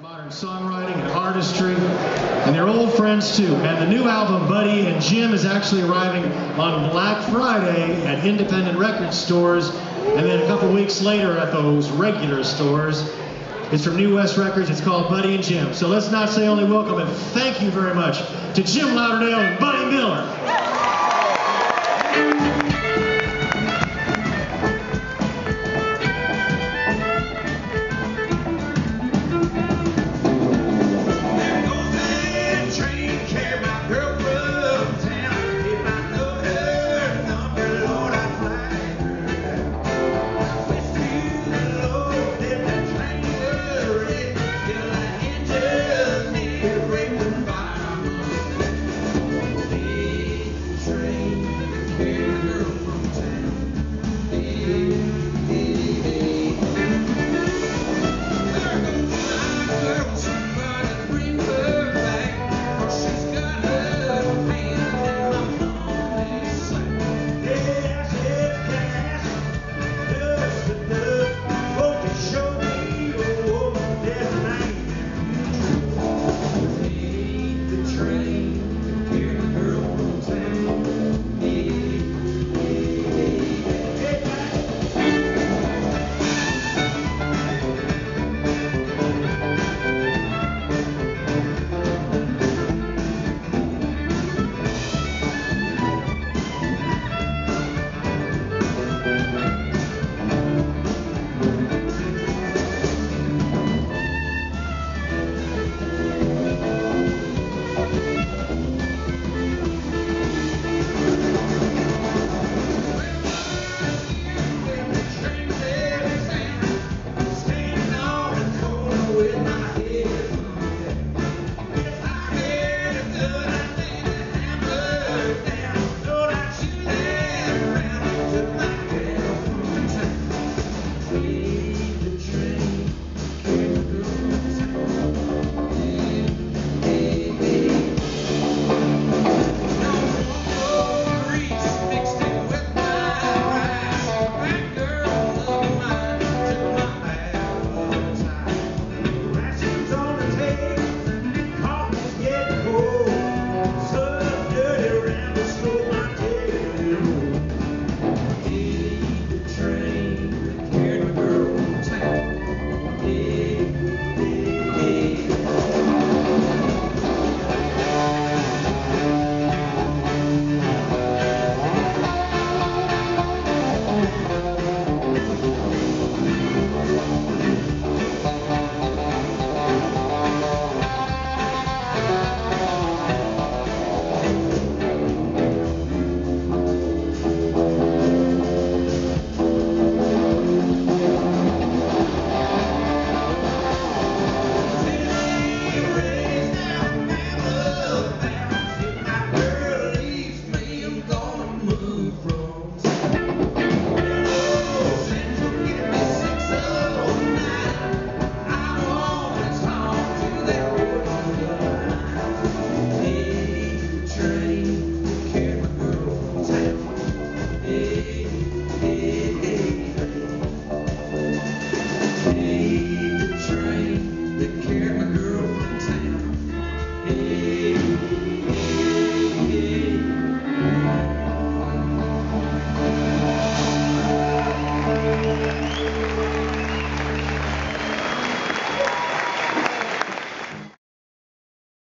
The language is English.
modern songwriting and artistry, and they're old friends too. And the new album, Buddy and Jim, is actually arriving on Black Friday at independent record stores, and then a couple weeks later at those regular stores. It's from New West Records. It's called Buddy and Jim. So let's not say only welcome and thank you very much to Jim Lauderdale and Buddy Miller.